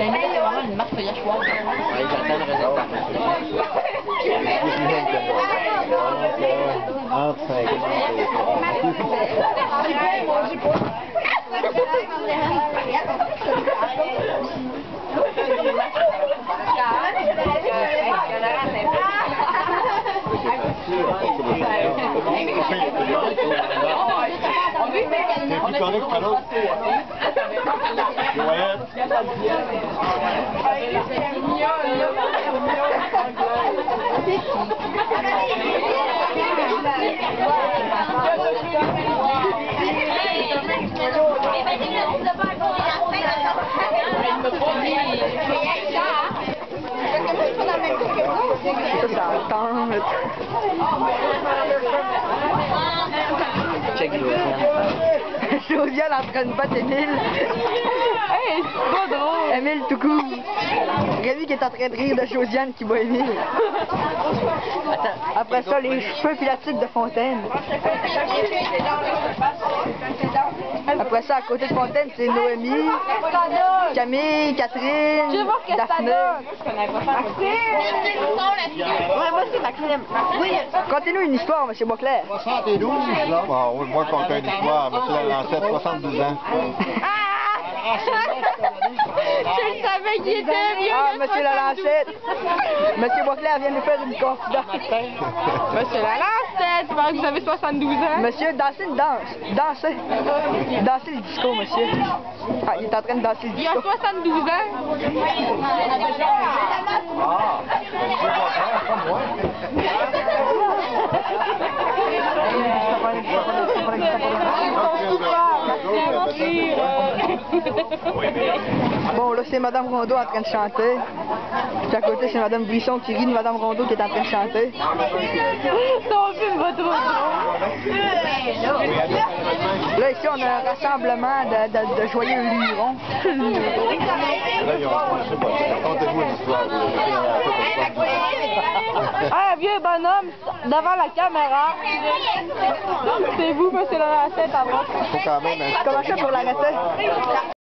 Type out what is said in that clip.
Une marque feuillachoire. Ouais, j'attends le résultat. Entre 50 C'est plus qu'un autre qu'un autre. C'est ça, attends. Check Josiane. Josiane en train de battre Emile. Hey, c'est pas drôle. Emile tout court. Rémi qui est en train de rire de Josiane qui bat Emile. Après ça, les cheveux puis la tique de Fontaine. Après ça, à côté de Fontaine, c'est Noémie, Camille, Catherine, Je qu'est-ce que Daphné. donne. Ouais, moi c'est Maxime. Oui. Contez-nous une histoire, Monsieur Beauclair. 72, là. Bon, oui, moi, compte une histoire. Monsieur Lancette, 72 ans. Ah! Je savais qu'il était vieux. Ah, de Monsieur Lalancette. Monsieur Beauclair vient nous faire une confidence. Monsieur Lalancette, vous avez 72 ans. Monsieur, dansez une danse. Dansez. Dansez le disco, monsieur. Ah, il est en train de danser le Il a disco. 72 ans. Bon, là, c'est Madame Rondeau en train de chanter. Puis à côté, c'est Madame Buisson qui rit de Madame Rondeau qui est en train de chanter. Ton film va trop drôle. Là, ici, on a un rassemblement de, de, de joyeux lurons. Racontez-vous histoire. vous, Monsieur Lancette, 72 ans. Un vieux bonhomme devant la caméra. C'est vous, monsieur. Faut quand même un Comment ça pour l'arrêter?